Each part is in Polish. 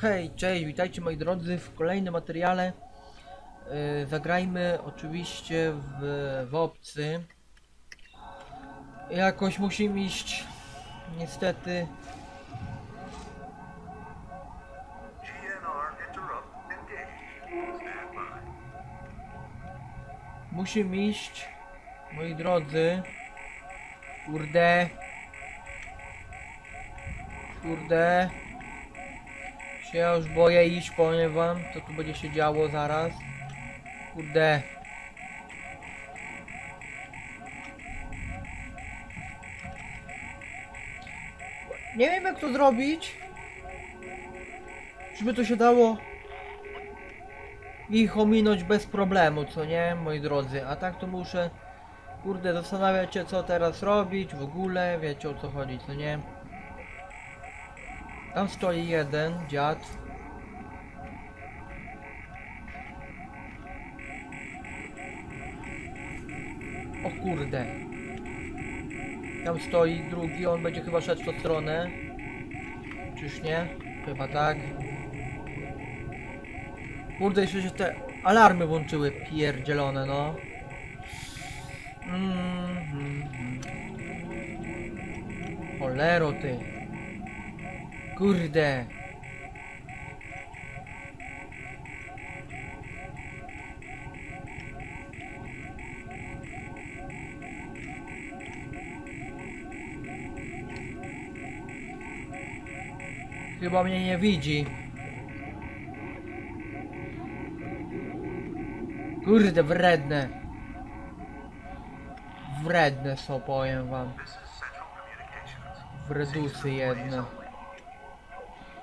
Hej, cześć, witajcie moi drodzy w kolejnym materiale. Yy, zagrajmy oczywiście w, w obcy. Jakoś musimy iść, niestety. Musimy iść, moi drodzy. Kurde. Kurde. Się ja już boję iść, powiem wam, co tu będzie się działo zaraz. Kurde. Nie wiem jak to zrobić. Żeby to się dało ich ominąć bez problemu, co nie, moi drodzy. A tak to muszę, kurde, zastanawiać się, co teraz robić, w ogóle, wiecie o co chodzi, co nie. Tam stoi jeden dziad. O kurde. Tam stoi drugi, on będzie chyba szedł w tą stronę. Czyż nie? Chyba tak. Kurde, jeszcze się te alarmy włączyły pierdzielone, no. Mhm. Cholero ty. Kurde. Chyba mnie nie widzi. Kurde, wredne. Wredne są, powiem wam. Wredusy jedne.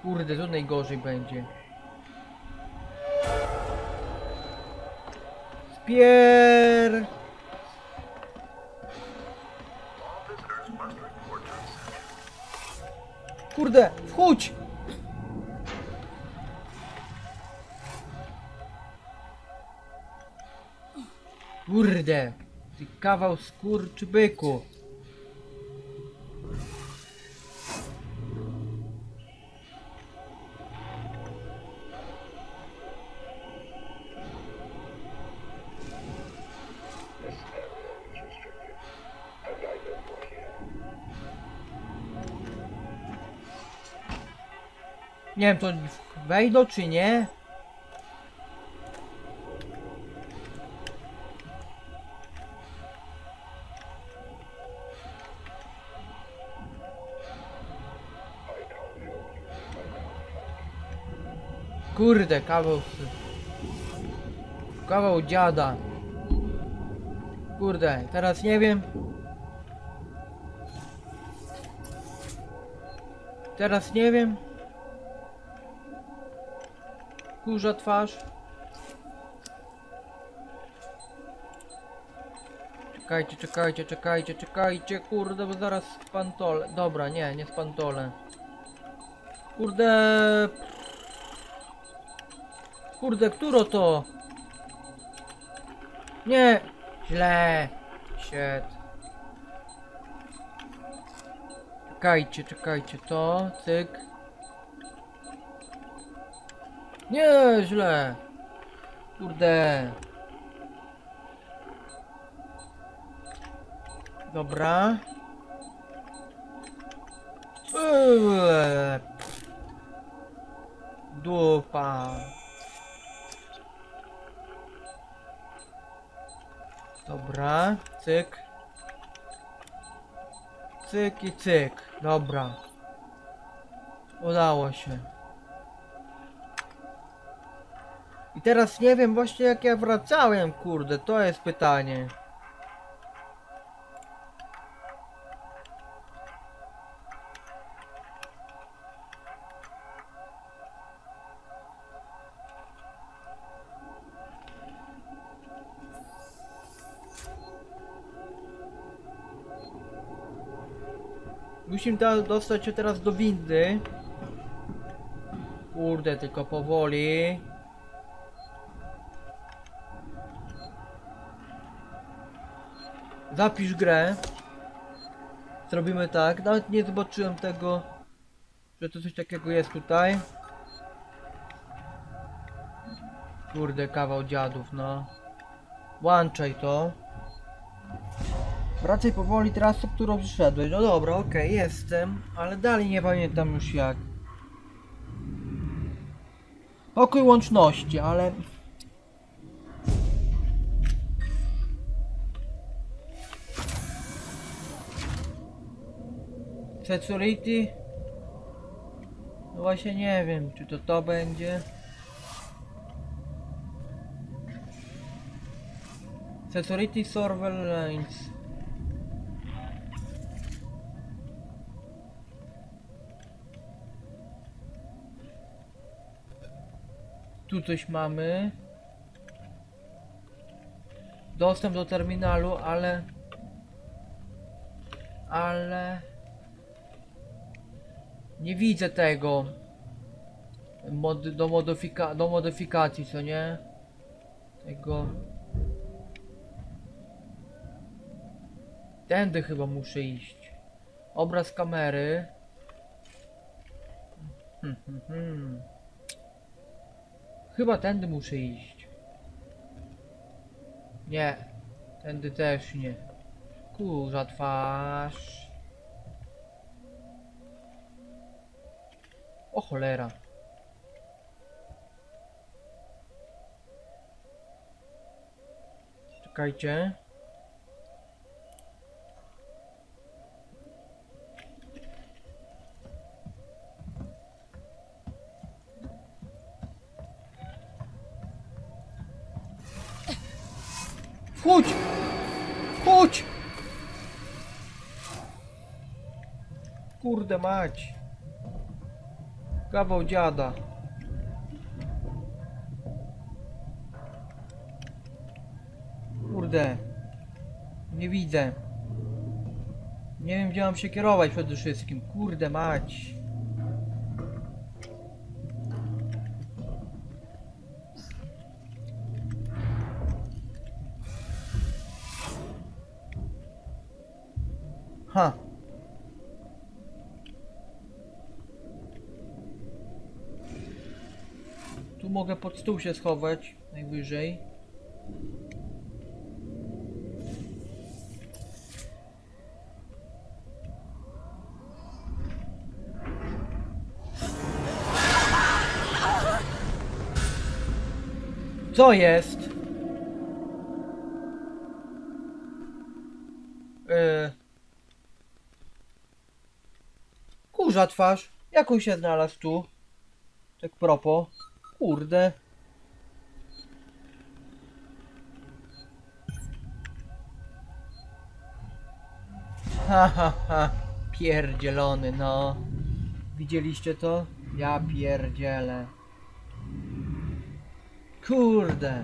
Kurde, tu najgorzej będzie. Spier... Kurde, wchódź! Kurde, ty kawał skurczybyku. Nie wiem, to wejdą czy nie? Kurde, kawał... Kawał dziada. Kurde, teraz nie wiem. Teraz nie wiem. Kurza twarz. Czekajcie, czekajcie, czekajcie, czekajcie, kurde, bo zaraz spantole. Dobra, nie, nie spantole. Kurde. Kurde, któro to? Nie, źle. Shit. Czekajcie, czekajcie, to, cyk. Nie, źle. Kurde. Dobra. Eee. Dupa. Dobra, cyk. Cyk i cyk. Dobra. Udało się. I teraz nie wiem właśnie jak ja wracałem, kurde, to jest pytanie. Musimy da- dostać się teraz do windy. Kurde, tylko powoli. Zapisz grę. Zrobimy tak. Nawet nie zobaczyłem tego, że to coś takiego jest tutaj. Kurde, kawał dziadów, no. Łączaj to. Wracaj powoli trasę, którą przyszedłeś. No dobra, okej, jestem, ale dalej nie pamiętam już jak. Pokój łączności, ale... Security? No właśnie nie wiem, czy to to będzie. Security Surveillance. Tu coś mamy. Dostęp do terminalu, ale... Ale... Nie widzę tego. Mod, do, modyfika, do modyfikacji, co nie? Tego... Tędy chyba muszę iść. Obraz kamery. Hmm, hmm, hmm. Chyba tędy muszę iść. Nie. Tędy też nie. Kurza twarz. O cholera. Czekajcie. Wchódź! Wchódź! Kurde mać. Kawał dziada. Kurde. Nie widzę. Nie wiem gdzie mam się kierować przede wszystkim. Kurde mać. Ha. Tu mogę pod stół się schować, najwyżej. Co jest? Yy. Kurza twarz. Jak on się znalazł tu? Tak propo. Kurde. Ha ha. Pierdzielony, no. Widzieliście to? Ja pierdzielę. Kurde.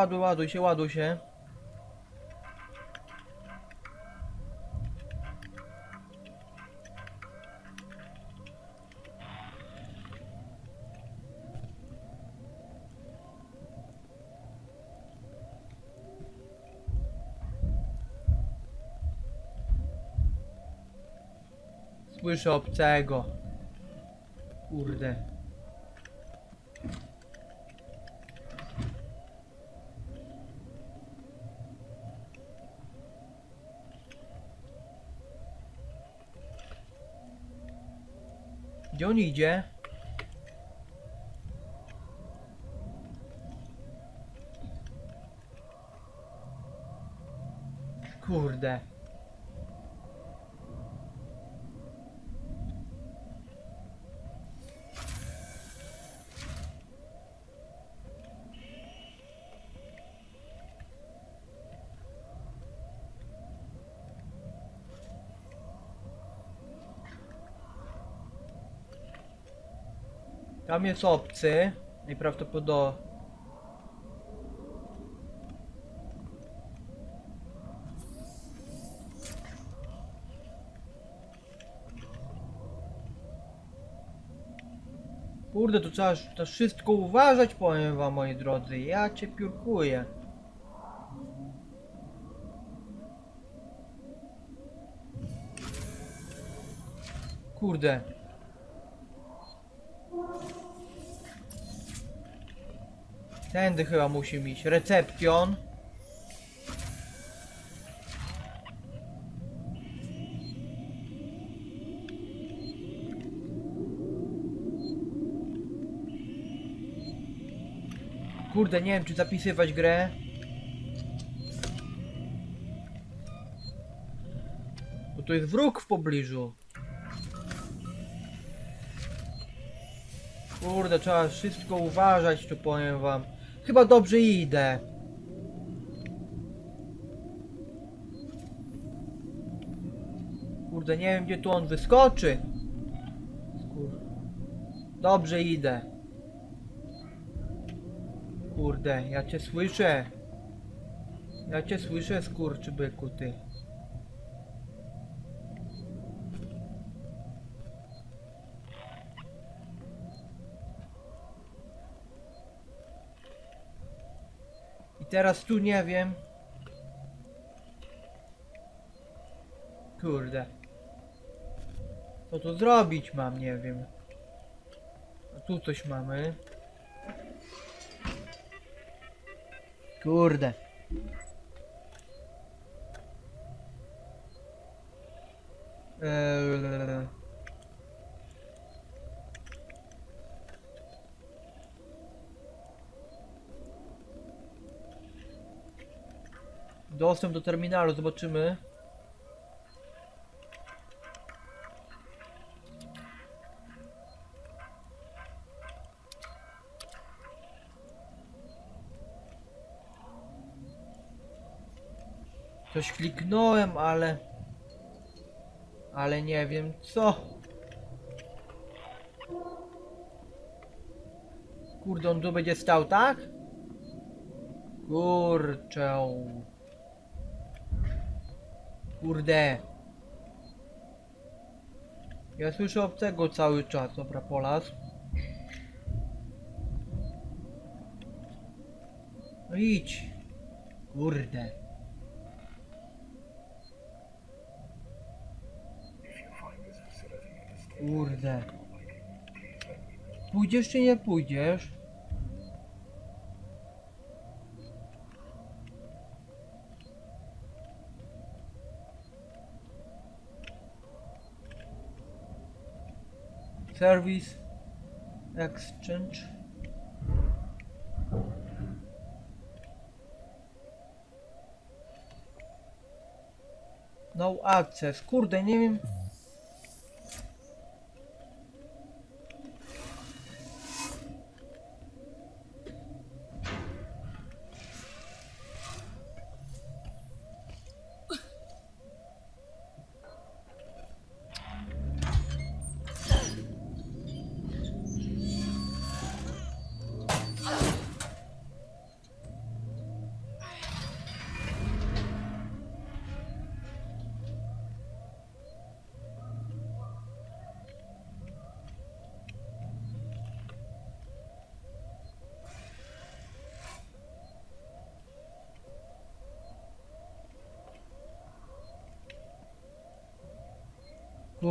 Ładuj, ładuj się, ładuj się. Słyszę obcego. Kurde. Gdzie on idzie? Kurde. Tam jest obcy. Najprawdopodobniej... Kurde, to trzeba to wszystko uważać, powiem wam, moi drodzy. Ja cię piórkuję. Kurde. Tędy chyba musi iść. Recepcjon. Kurde, nie wiem czy zapisywać grę. Bo tu jest wróg w pobliżu. Kurde, trzeba wszystko uważać, tu powiem wam. Chyba dobrze idę. Kurde, nie wiem gdzie tu on wyskoczy. Dobrze idę. Kurde, ja cię słyszę. Ja cię słyszę, skurczybyku, ty. Teraz tu nie wiem. Kurde. Co tu zrobić mam, nie wiem. A tu coś mamy. Kurde. Eee... Dostęp do terminalu, zobaczymy. Coś kliknąłem, ale... Ale nie wiem co. Kurde, on tu będzie stał, tak? Kurczę. Kurde. Ja słyszę obcego cały czas, dobra, polas. No idź. Kurde. Kurde. Pójdziesz czy nie pójdziesz? Service Exchange. No access. Kurde, nie wiem.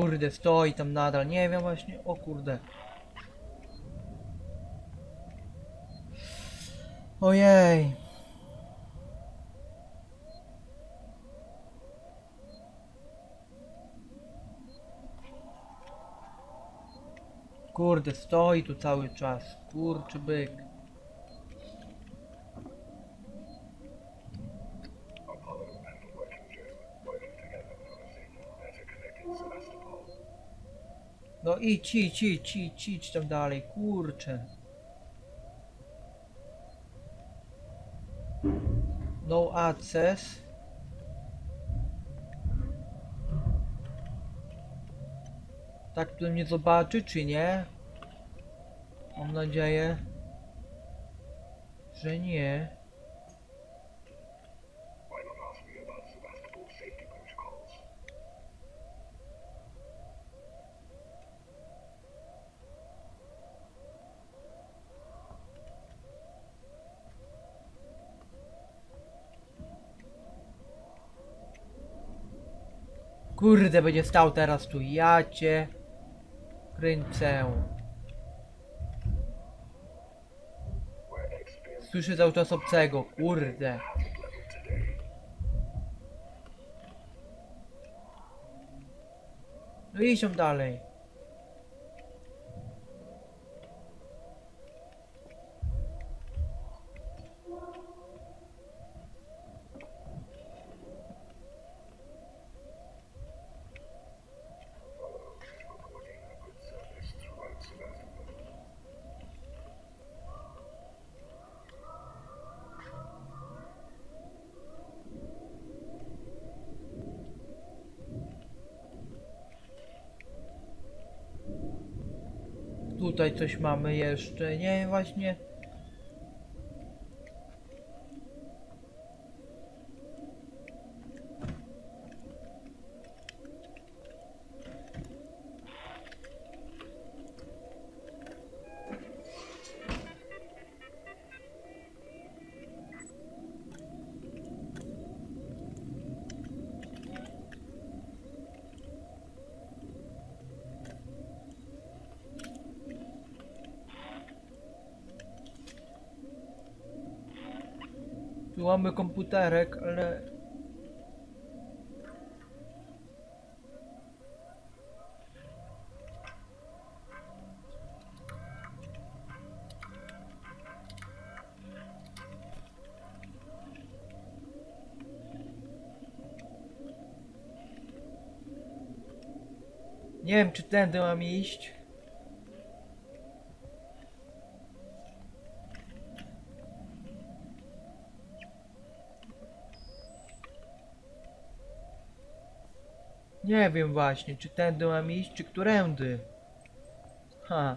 Kurde, stoi tam nadal. Nie wiem właśnie. O kurde. Ojej. Kurde, stoi tu cały czas. Kurczy byk. Idź, idź, idź, idź, idź tam dalej, kurczę. No access. Tak tu mnie zobaczy, czy nie? Mam nadzieję, że nie. Kurde, będzie stał teraz tu. Ja cię kręcę. Słyszę cały czas obcego. Kurde. No idź dalej. Tutaj coś mamy jeszcze. Nie, właśnie. Tu mamy komputerek, ale... Nie wiem, czy tędy mam iść. Nie wiem właśnie, czy tędy mam iść, czy którędy. Ha.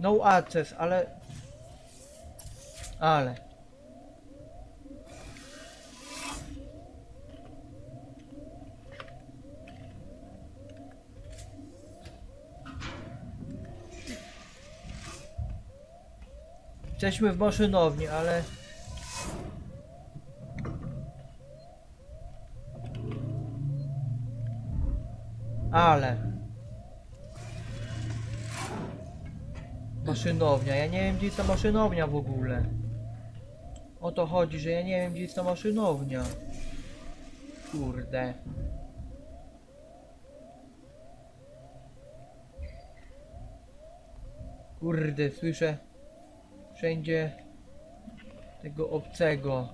No access, ale... Ale... Jesteśmy w maszynowni, ale... Ale... Maszynownia, ja nie wiem gdzie jest ta maszynownia w ogóle. O to chodzi, że ja nie wiem gdzie jest ta maszynownia. Kurde. Kurde, słyszę wszędzie tego obcego.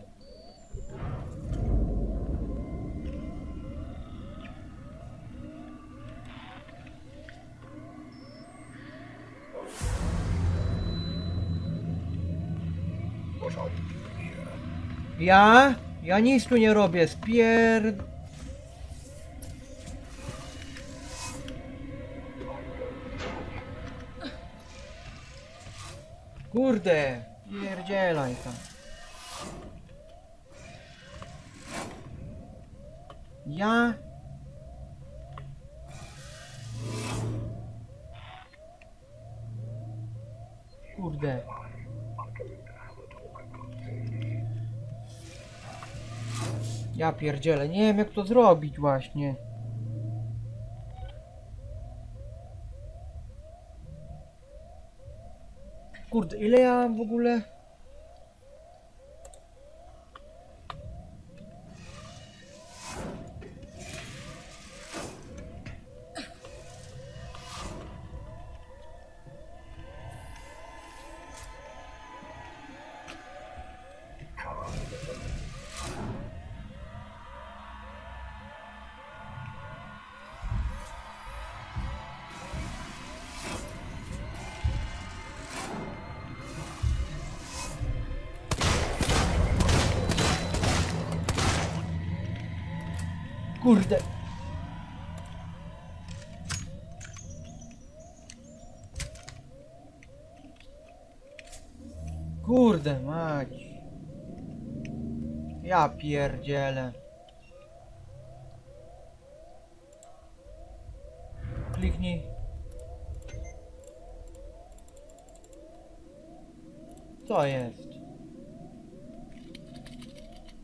Ja? Ja nic tu nie robię, spier... Kurde, pierdzielaj tam. Ja? Kurde. Ja pierdzielę, nie wiem jak to zrobić właśnie. Kurde, ile ja w ogóle? Kurde mać. Ja pierdzielę. Kliknij. Co jest?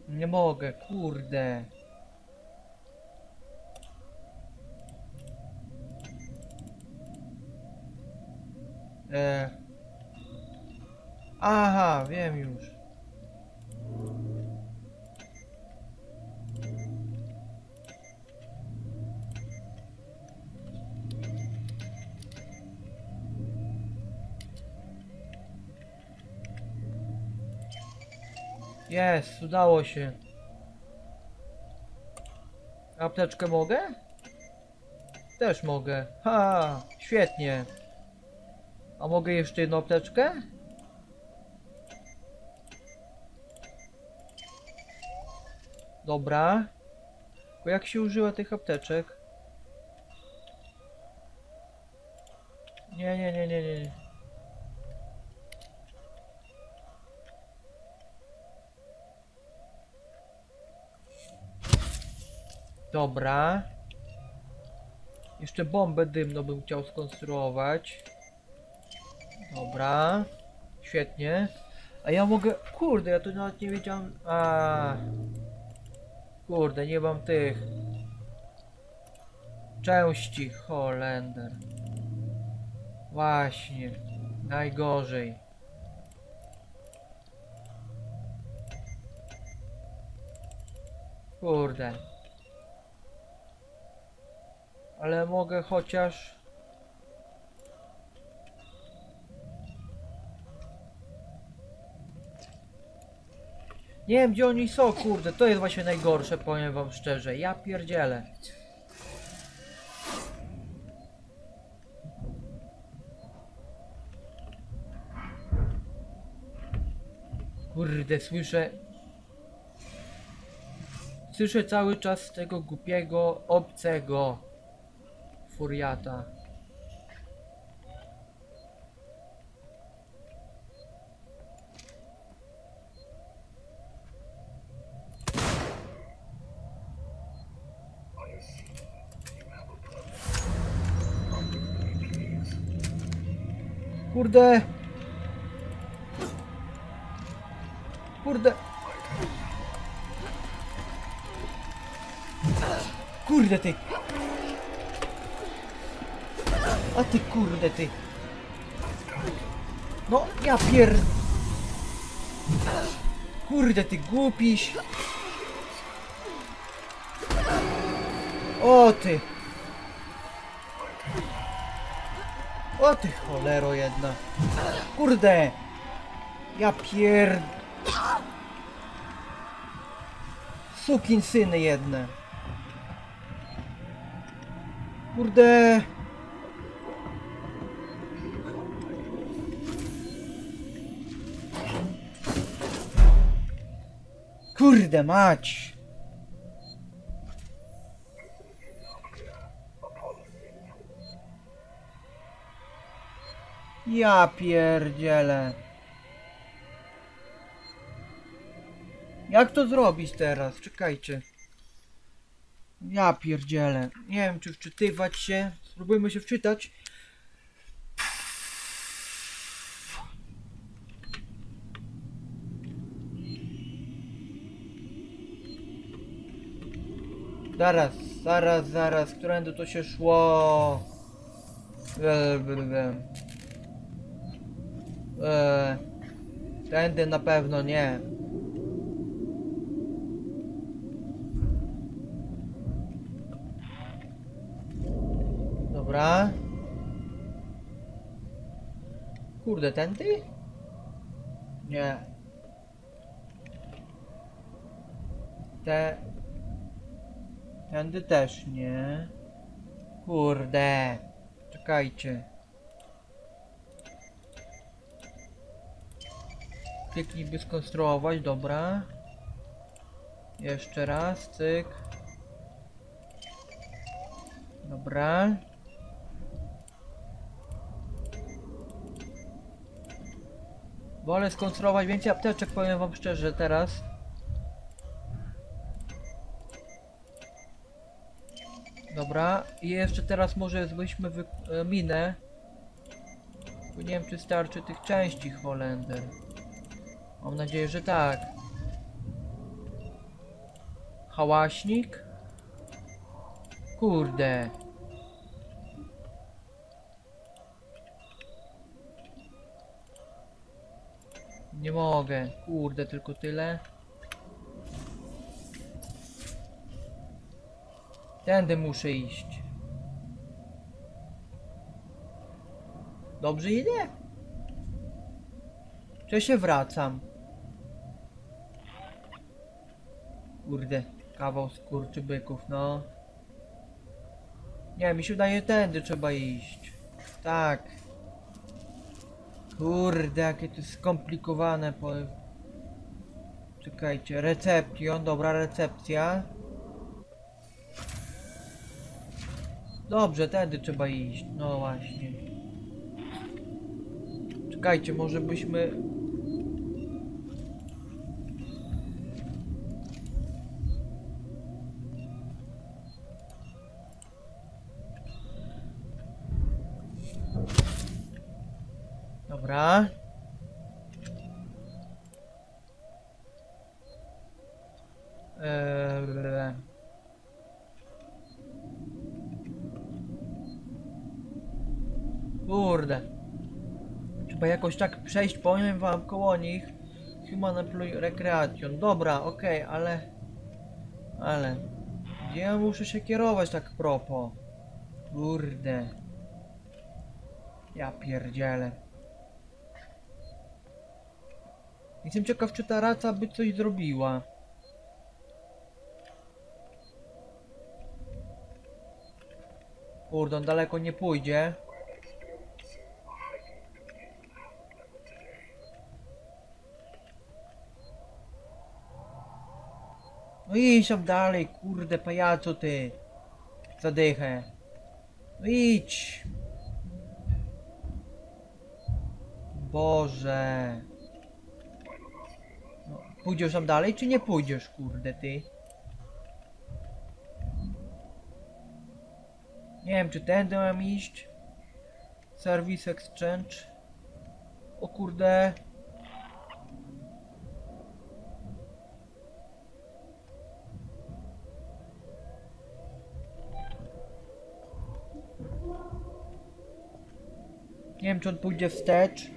Nie mogę, kurde. E. Aha, wiem już. Jest, udało się. Apteczkę mogę? Też mogę. Ha, świetnie. A mogę jeszcze jedną apteczkę? Dobra. Tylko jak się używa tych apteczek? Nie, nie, nie, nie, nie. Dobra. Jeszcze bombę dymną bym chciał skonstruować. Dobra. Świetnie. A ja mogę... Kurde, ja tu nawet nie wiedziałem... A. Kurde, nie mam tych... Części, Holender. Właśnie. Najgorzej. Kurde. Ale mogę chociaż... Nie wiem gdzie oni są, kurde, to jest właśnie najgorsze, powiem wam szczerze. Ja pierdzielę. Kurde, słyszę... Słyszę cały czas tego głupiego, obcego infuriata Kurde! Kurde! Kurde ty! A ty kurde ty! No ja pier... Kurde ty głupiś! O ty! O ty cholero jedna! Kurde! Ja pier... Sukin syny jedne! Kurde! Kurde mać! Ja pierdzielę. Jak to zrobić teraz? Czekajcie. Ja pierdzielę. Nie wiem czy wczytywać się. Spróbujmy się wczytać. Zaraz, zaraz, zaraz. Którędy to się szło? Eee, eee. Tędy na pewno nie. Dobra. Kurde, tędy? Nie. Te... Tędy też nie. Kurde. Czekajcie. Kliknij by skonstruować, dobra. Jeszcze raz, cyk. Dobra. Wolę skonstruować więcej apteczek, powiem wam szczerze teraz. Dobra, i jeszcze teraz może weźmy wy... e, minę. Bo nie wiem, czy starczy tych części Holender. Mam nadzieję, że tak. Hałaśnik? Kurde. Nie mogę. Kurde, tylko tyle. Tędy muszę iść. Dobrze idę? Czy się wracam? Kurde, kawał skurczybyków, no. Nie, mi się wydaje tędy trzeba iść. Tak. Kurde, jakie to skomplikowane. Po... Czekajcie, reception, dobra recepcja. Dobrze, tędy trzeba iść. No właśnie. Czekajcie, może byśmy... Dobra. Eee... Kurde. Trzeba jakoś tak przejść, powiem wam, koło nich. Human Employee Recreation. Dobra, okej, ale... Ale... Gdzie ja muszę się kierować tak propo? Kurde. Ja pierdzielę. Jestem ciekaw, czy ta raca by coś zrobiła. Kurde, on daleko nie pójdzie. No idź tam dalej, kurde, pajaco ty. Zadychę. No idź. Boże. No, pójdziesz tam dalej, czy nie pójdziesz, kurde, ty? Nie wiem, czy tędy mam iść. Service Exchange. O kurde. Nie wiem, czy on pójdzie wstecz.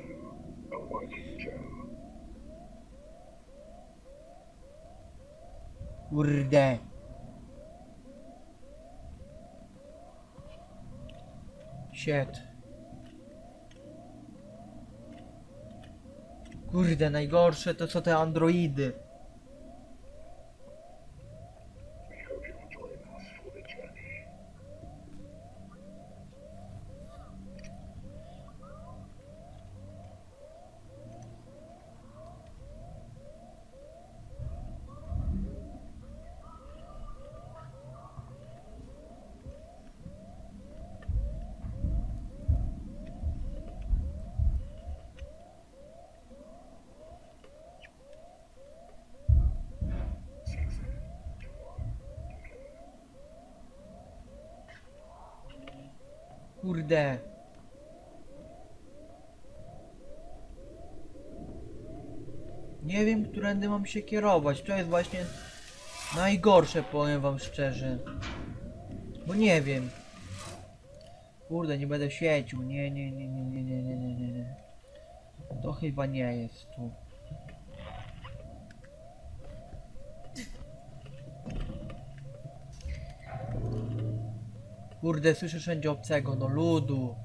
Kurde. Shit. Kurde, najgorsze to są te androidy. kurde. Nie wiem, którędy mam się kierować. To jest właśnie najgorsze, powiem wam szczerze. Bo nie wiem. Kurde, nie będę świecił. Nie, nie, nie, nie, nie, nie, nie, nie. To chyba nie jest tu. Kurde, słyszę wszędzie obcego, no ludu.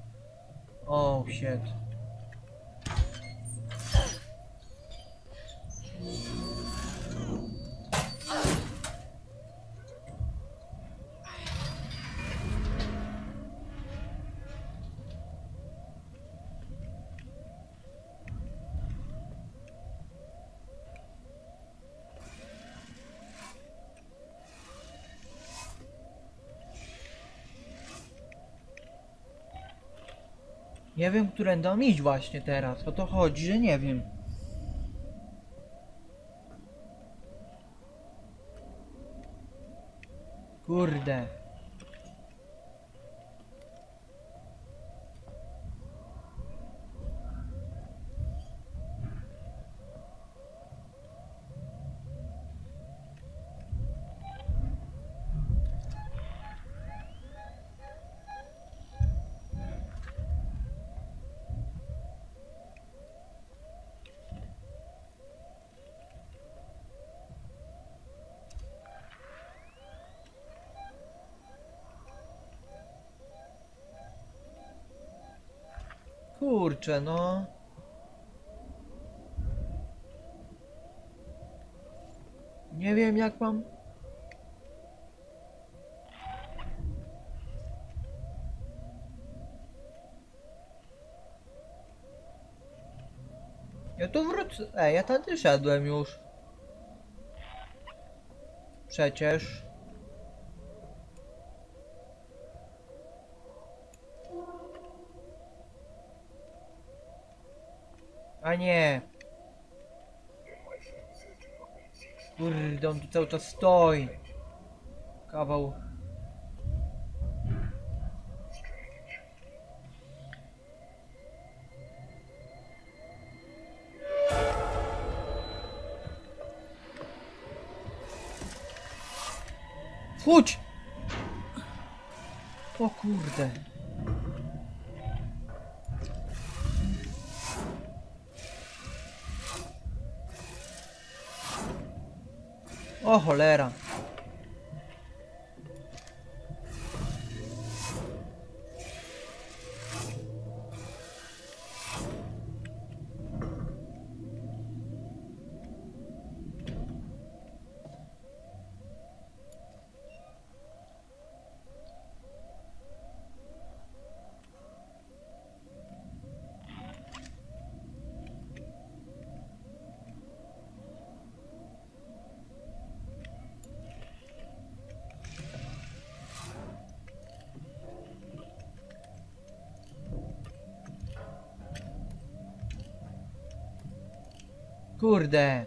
O, oh, shit. Nie wiem, którędy mam iść właśnie teraz. O to chodzi, że nie wiem. Kurde. Kurczę, no. Nie wiem jak mam. Ja tu wrócę. Ej, ja tady szedłem już. Przecież. Six Kurde, on tu cały czas stoi. Kawał. Kurde.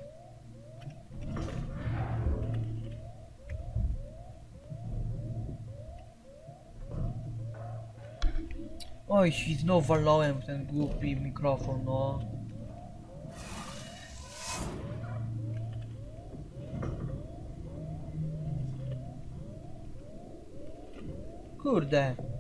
Oj, znowu walnąłem w ten głupi mikrofon, no. Kurde.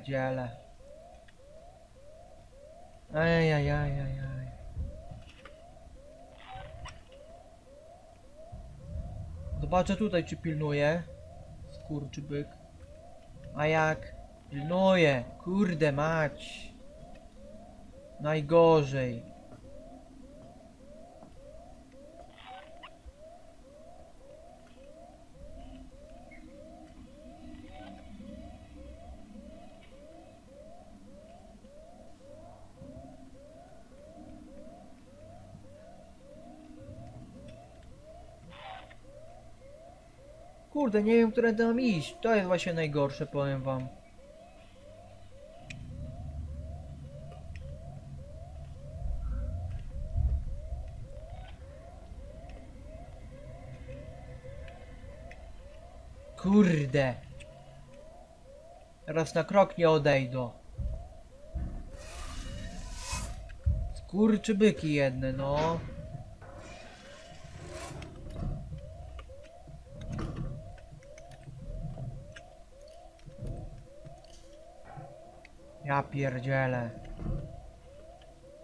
Ja pierdzielę. Ajajajajaj. Zobaczę tutaj, czy pilnuje. Skurczybyk. A jak? Pilnuje. Kurde mać. Najgorzej. Kurde, nie wiem, które tam iść. To jest właśnie najgorsze, powiem wam. Kurde. Teraz na krok nie odejdą. Skurczybyki jedne, no. Pierdzielę.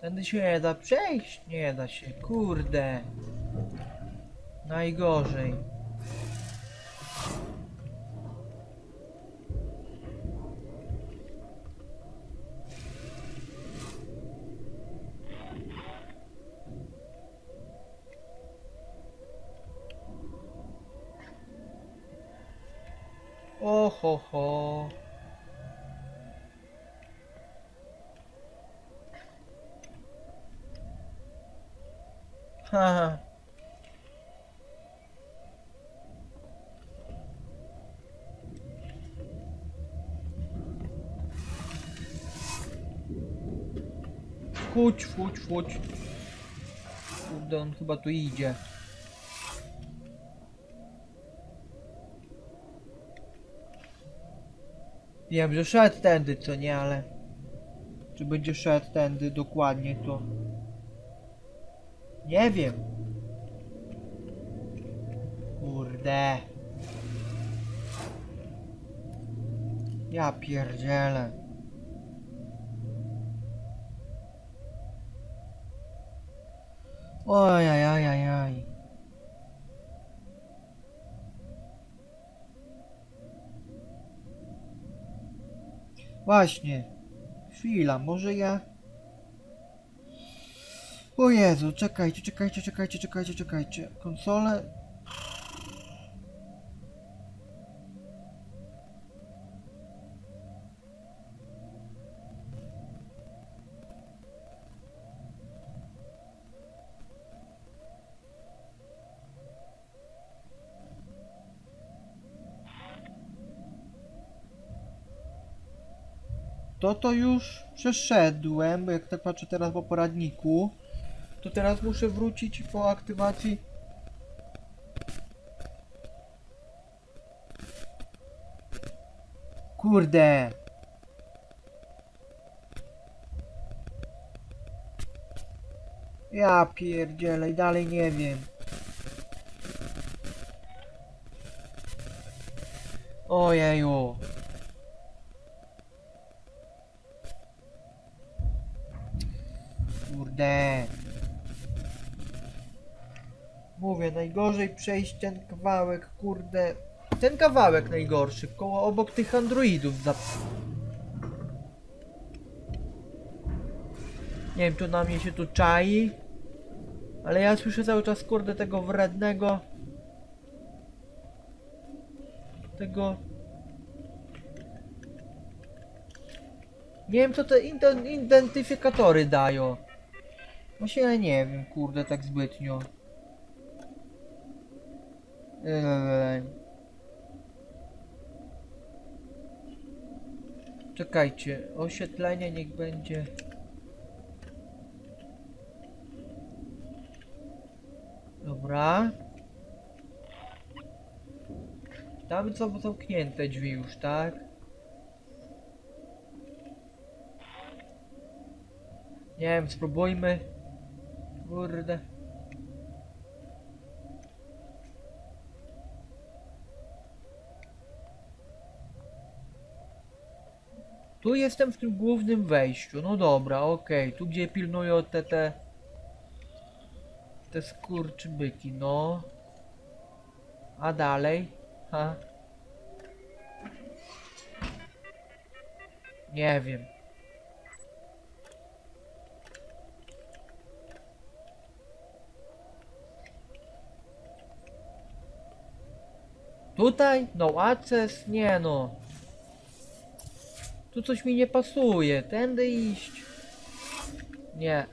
Tędy się nie da przejść, nie da się, kurde. Najgorzej. Szłoć. Kurde, on chyba tu idzie. Wiem, że szedł tędy, co nie, ale... Czy będzie szedł tędy dokładnie, to... Nie wiem. Kurde. Ja pierdzielę. Ojajajajaj. Właśnie. Chwila, może ja... O Jezu, czekajcie, czekajcie, czekajcie, czekajcie, czekajcie. Konsole... To to już przeszedłem, bo jak tak patrzę teraz po poradniku, to teraz muszę wrócić po aktywacji. Kurde. Ja pierdzielę i dalej nie wiem. Ojeju. Kurde. Mówię, najgorzej przejść ten kawałek, kurde. Ten kawałek najgorszy, koło obok tych androidów za... Nie wiem, czy na mnie się tu czai. Ale ja słyszę cały czas, kurde, tego wrednego... Tego... Nie wiem, co te ident- identyfikatory dają. Właśnie ja nie wiem, kurde, tak zbytnio. Eee. Czekajcie, oświetlenie niech będzie. Dobra. Tam są zamknięte drzwi już, tak? Nie wiem, spróbujmy. Kurde. Tu jestem w tym głównym wejściu. No dobra, okej. Tu gdzie pilnują te te... Te skurczybyki, no. A dalej? Ha? Nie wiem. Tutaj? No access? Nie no. Tu coś mi nie pasuje. Tędy iść. Nie.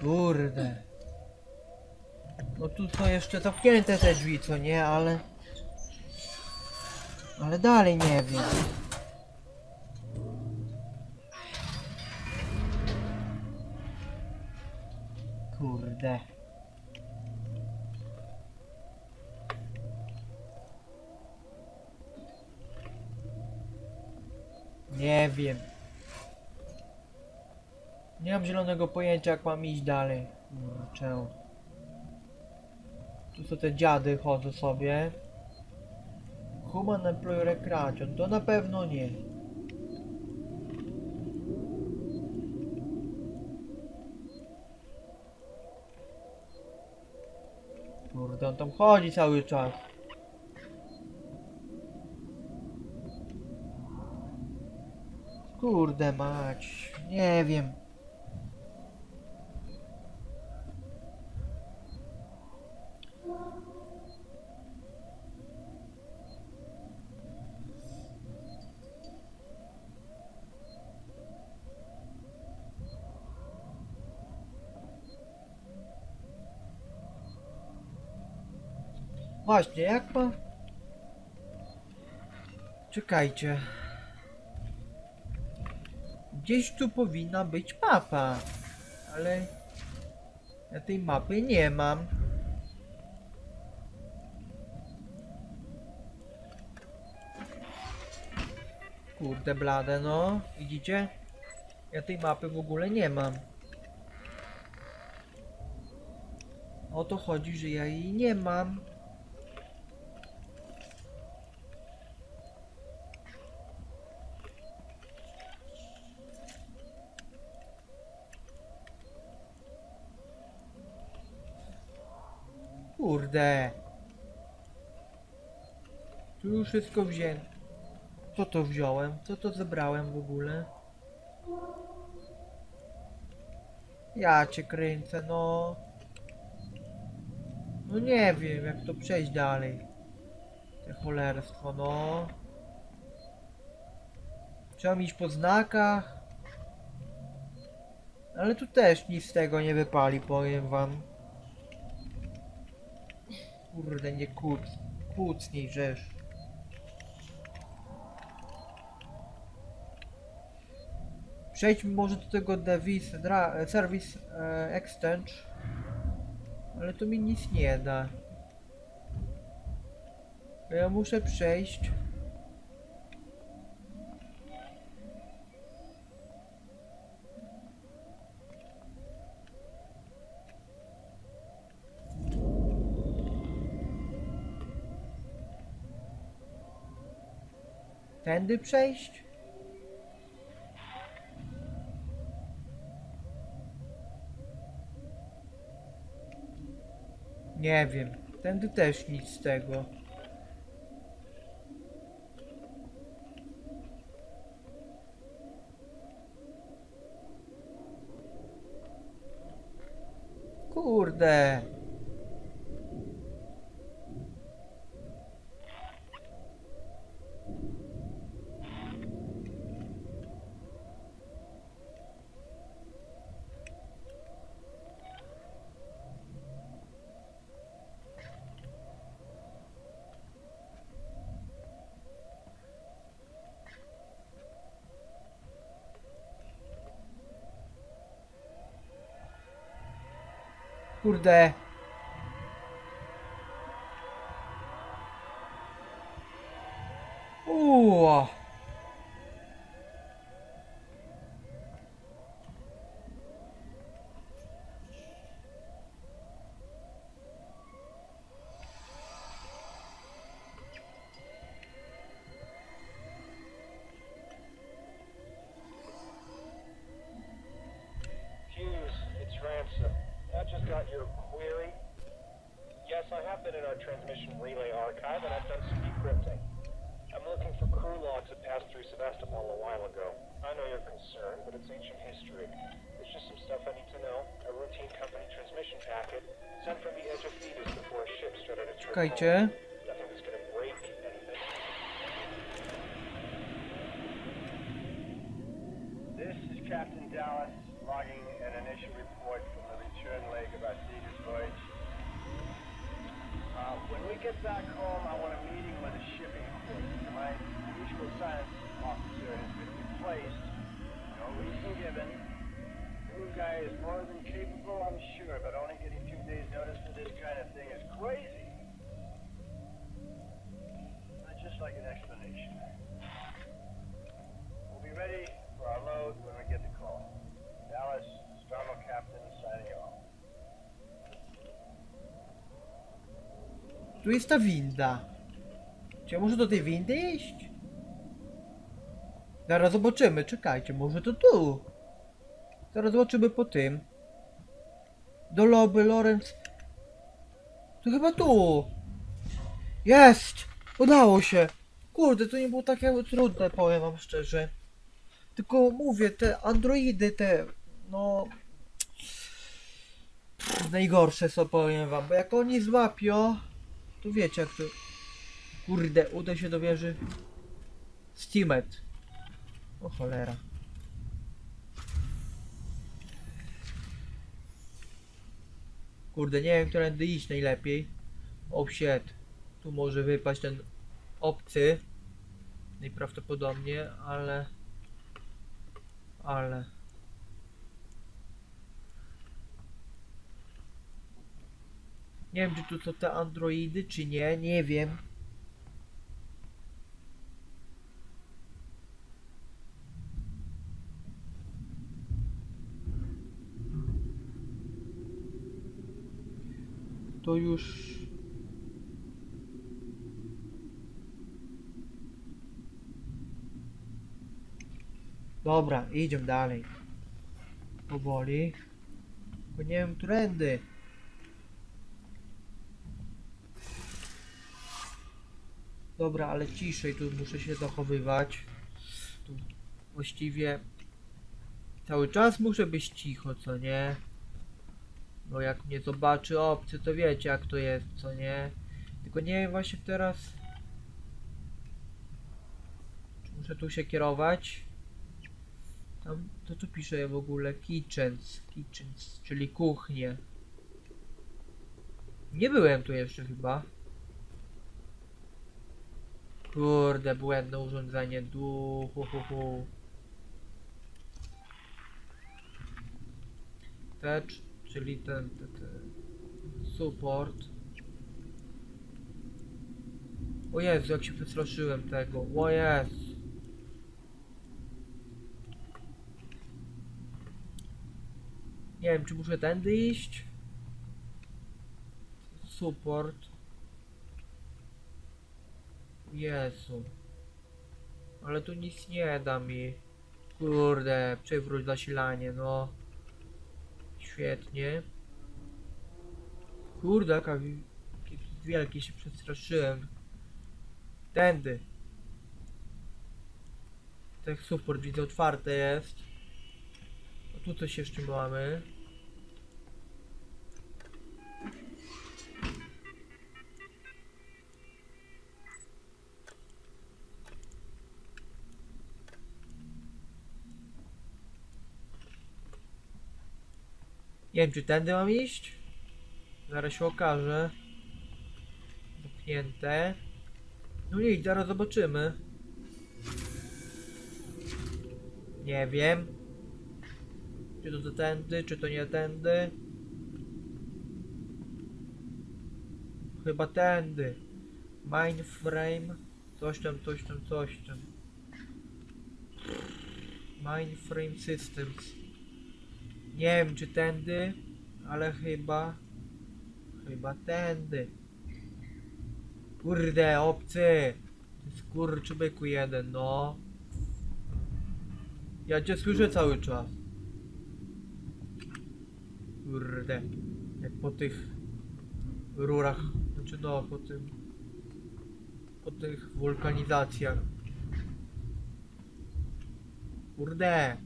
Kurde. No tu są jeszcze zamknięte te drzwi, co nie, ale... Ale dalej nie wiem. Kurde. Nie wiem. Nie mam zielonego pojęcia jak mam iść dalej. Kurczę. Tu są te dziady chodzą sobie. Human Employee Recreation. To na pewno nie. Kurde, on tam chodzi cały czas. Kurde mać, nie wiem. Właśnie, jak ma... Czekajcie. Gdzieś tu powinna być mapa, ale ja tej mapy nie mam. Kurde blade no, widzicie? Ja tej mapy w ogóle nie mam. O to chodzi, że ja jej nie mam. Kurde. Tu już wszystko wziąłem. Co to wziąłem? Co to zebrałem w ogóle? Ja cię kręcę, no. No nie wiem, jak to przejść dalej. Te cholerstwo, no. Trzeba iść po znakach. Ale tu też nic z tego nie wypali, powiem wam. Kurde, nie kłóc, kłócnij, żeż. Przejdźmy może do tego Davis dra, Service e, Exchange. Ale to mi nic nie da. Ja muszę przejść. Tędy przejść? Nie wiem. Tędy też nic z tego. Kurde. Kurde. Uuu. Hughes, it's Ransom. I just got your query. Yes, I have been in our transmission relay archive and I've done some decrypting. I'm looking for crew logs that passed through Sevastopol a while ago. I know you're concerned, but it's ancient history. There's just some stuff I need to know. A routine company transmission packet sent from the edge of Phoebus before a ship started its trip Tu jest ta winda. Czy ja muszę do tej windy iść? Zaraz zobaczymy, czekajcie, może to tu. Zaraz zobaczymy po tym. Do lobby, Lorenz. To chyba tu. Jest! Udało się. Kurde, to nie było takie trudne, powiem wam szczerze. Tylko mówię, te androidy, te, no... Najgorsze są, powiem wam, bo jak oni złapią, to wiecie jak to... Kurde, uda się do wieży. Steamet. O cholera. Kurde, nie wiem, którędy iść najlepiej. Shit. Tu może wypaść ten obcy. Najprawdopodobniej, ale... Ale... Nie wiem, czy tu są te androidy, czy nie, nie wiem. To już... Dobra, idziemy dalej. Powoli. Bo nie wiem, którędy. Dobra, ale ciszej tu muszę się zachowywać. Tu właściwie cały czas muszę być cicho, co nie? Bo jak mnie zobaczy obcy, to wiecie jak to jest, co nie? Tylko nie wiem właśnie teraz... Czy muszę tu się kierować? Tam, to tu pisze w ogóle kitchens, kitchens, czyli kuchnie. Nie byłem tu jeszcze chyba. Kurde, błędne urządzenie, du, hu, hu. Touch, czyli ten, ten, ten support. O Jezu, jak się przestraszyłem tego, o Jezu. Nie wiem, czy muszę tędy iść? Support. Jezu. Ale tu nic nie da mi. Kurde, przywróć zasilanie, no. Świetnie. Kurde, jaka wielki się przestraszyłem. Tędy. Tak support widzę otwarte jest. A tu coś jeszcze mamy. Nie wiem, czy tędy mam iść? Zaraz się okaże. Zamknięte. No nic, zaraz zobaczymy. Nie wiem. Czy to, to tędy, czy to nie tędy? Chyba tędy. Mindframe. Coś tam, coś tam, coś tam. Mindframe Systems. Nie wiem czy tędy, ale chyba... Chyba tędy. Kurde, obcy! Skurczybyku jeden, no. Ja cię słyszę cały czas. Kurde. Jak po tych rurach, znaczy no, po tym... Po tych wulkanizacjach. Kurde.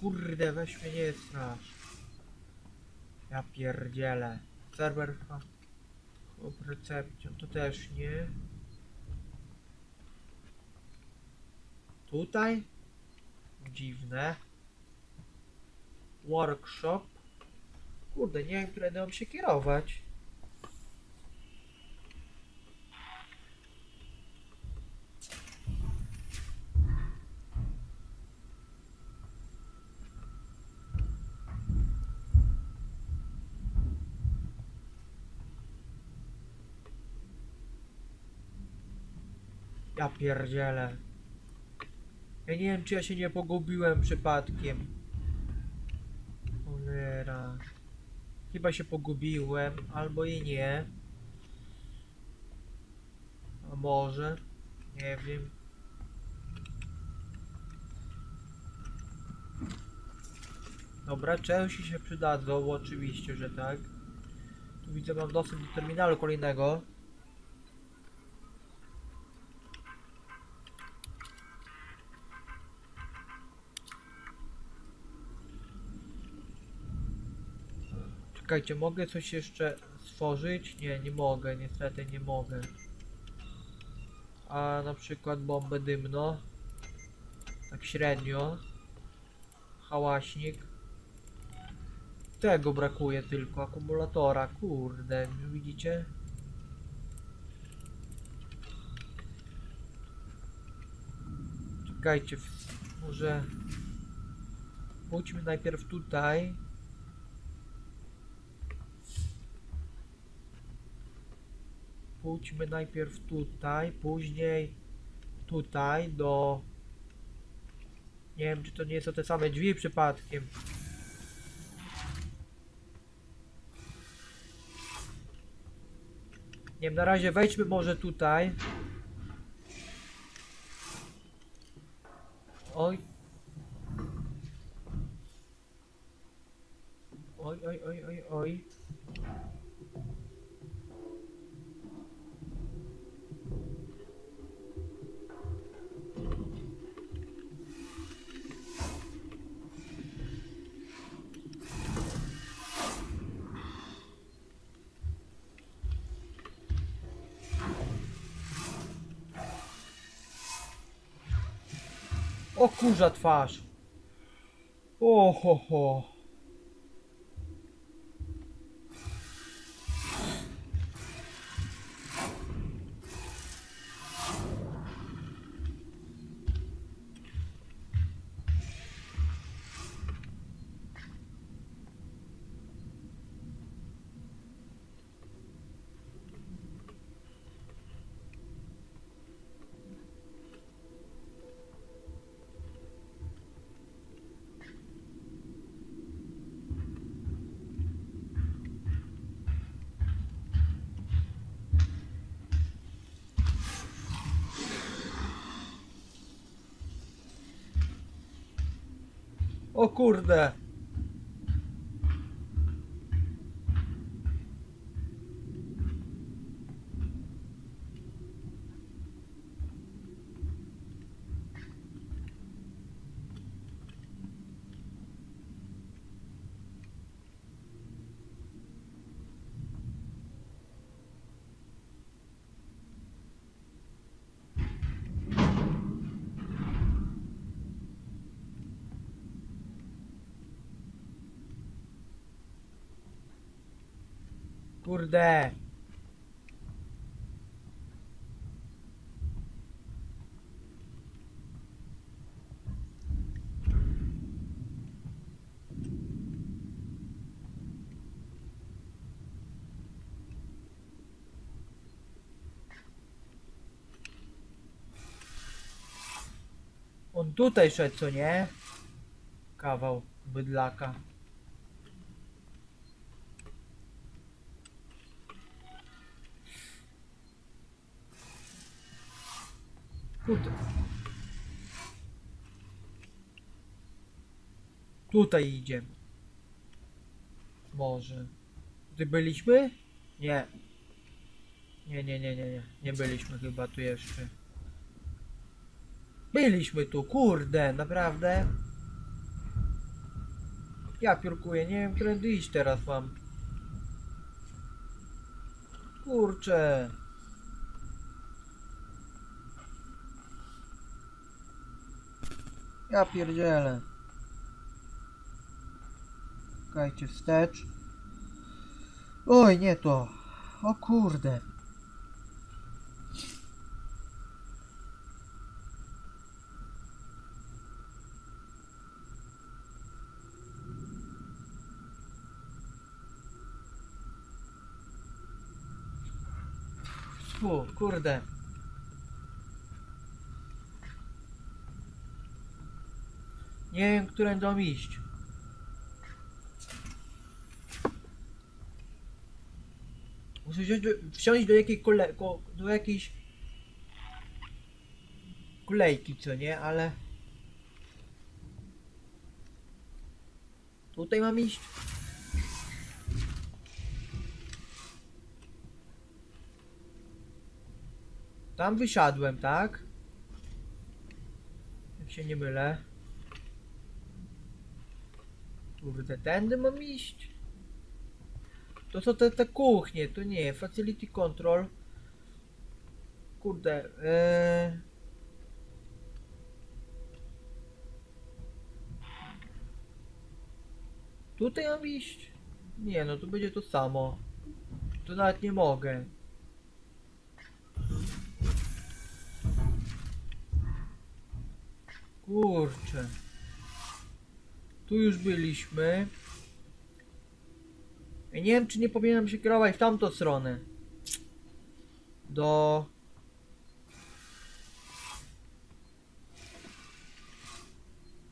Kurde, weź mnie nie strasz. Ja pierdzielę. Serwer hub recepcją, to też nie. Tutaj? Dziwne. Workshop. Kurde, nie wiem, którędy mam się kierować. Ja pierdzielę. Ja nie wiem, czy ja się nie pogubiłem przypadkiem. Cholera. Chyba się pogubiłem, albo i nie. A może? Nie wiem. Dobra, części się przydadzą, oczywiście, że tak. Tu widzę, mam dostęp do terminalu kolejnego. Czekajcie, mogę coś jeszcze stworzyć? Nie, nie mogę, niestety nie mogę. A na przykład bombę dymno. Tak średnio. Hałaśnik. Tego brakuje tylko, akumulatora, kurde, widzicie? Czekajcie, może... Pójdźmy najpierw tutaj. pójdźmy najpierw tutaj, później tutaj do... Nie wiem, czy to nie są te same drzwi przypadkiem. Nie wiem, na razie wejdźmy może tutaj. Oj. Oj, oj, oj, oj, oj. O kurza twarz. O ho ho. O kurde. On tutaj szedł, co nie? Kawał bydlaka. Tutaj. Tutaj idziemy. Może. Tutaj byliśmy? Nie. Nie, nie, nie, nie, nie. Nie byliśmy chyba tu jeszcze. Byliśmy tu, kurde, naprawdę. Ja piórkuję, nie wiem, którędy iść teraz mam. Kurczę. Ja pierdzielę. Czekajcie, wstecz. Oj, nie to. O kurde. Fu, kurde. Nie wiem, którędą iść. Muszę wziąć do, wsiąść do jakiej kole, ko, do jakiejś kolejki, co nie, ale tutaj mam iść. Tam wysiadłem, tak? Jak się nie mylę. Kurde, tędy mam iść? To są te, te kuchnie, to nie, facility control. Kurde, eee... Tutaj mam iść? Nie, no to będzie to samo. To nawet nie mogę. Kurczę. Tu już byliśmy. Ja nie wiem, czy nie powinienem się kierować w tamtą stronę. Do...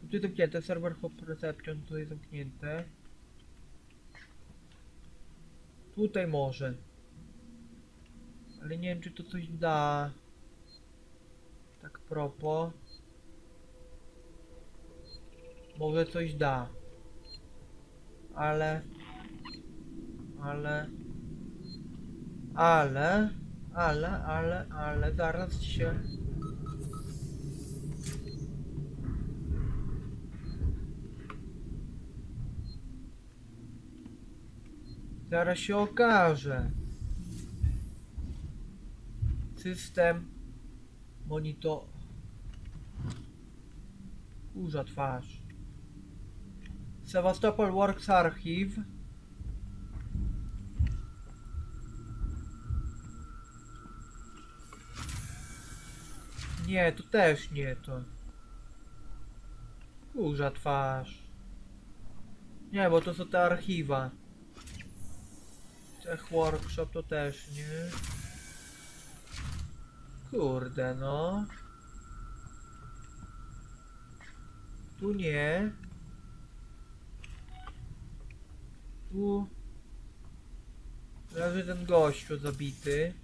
Tu jest zamknięte, serwer hop reception, tu jest zamknięte. Tutaj może. Ale nie wiem, czy to coś da. Tak propos. Może coś da. Ale... Ale... Ale... Ale, ale, ale, zaraz się... Zaraz się okaże. System monitor. Kurza twarz. Sevastopol Works Archive. Nie, to też nie to. Kurza twarz. Nie, bo to są te archiwa. Tech Workshop to też nie. Kurde no. Tu nie. Tu. Leży ten gościu zabity.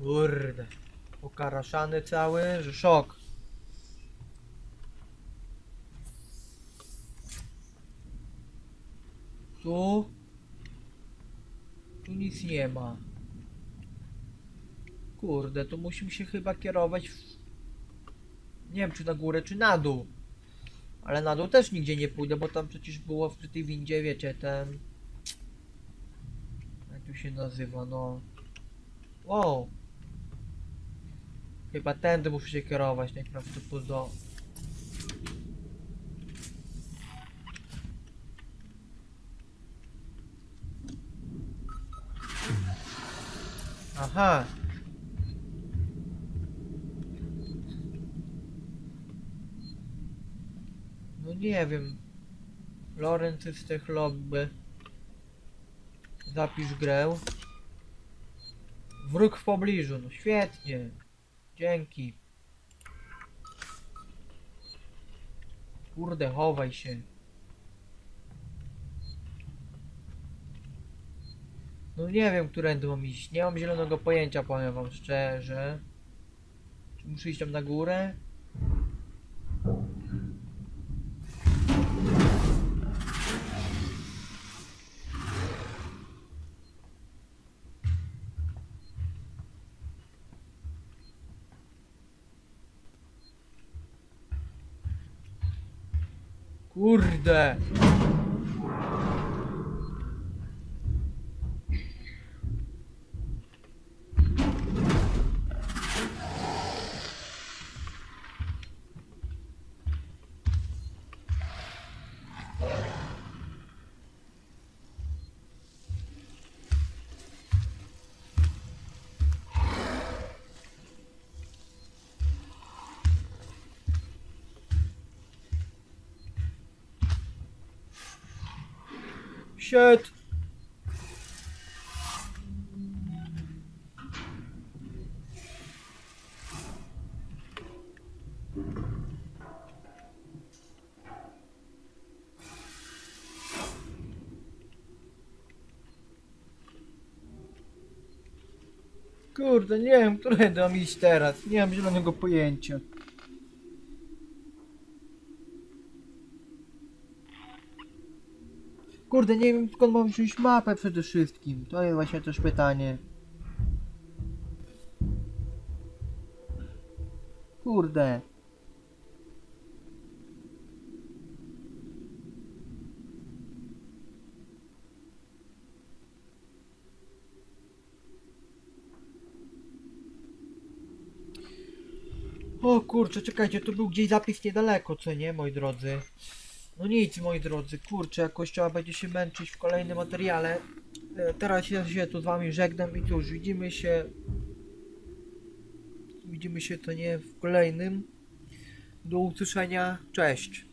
Kurde. Pokaraszany cały, że szok. Tu. Tu nic nie ma. Kurde, to musimy się chyba kierować w... Nie wiem, czy na górę, czy na dół. Ale na dół też nigdzie nie pójdę, bo tam przecież było w tej windzie, wiecie, ten... Jak tu się nazywa, no... Wow. Chyba tędy muszę się kierować najprawdopodobniej. Aha. No nie wiem. Lorenzy z tych lobby. Zapisz grę. Wróg w pobliżu. No świetnie. Dzięki. Kurde, chowaj się. No nie wiem, którędy mam iść. Nie mam zielonego pojęcia, powiem wam szczerze. Czy muszę iść tam na górę? Kurde! Shit! Kurde, nie wiem, którędy mam iść teraz. Nie mam zielonego pojęcia. Kurde, nie wiem skąd mam wziąć mapę przede wszystkim. To jest właśnie też pytanie. Kurde. O kurczę, czekajcie, tu był gdzieś zapis niedaleko, co nie, moi drodzy? No nic, moi drodzy, kurczę, jakoś trzeba będzie się męczyć w kolejnym materiale. E, Teraz ja się tu z wami żegnam i cóż, widzimy się... Widzimy się, to nie, w kolejnym. Do usłyszenia, cześć.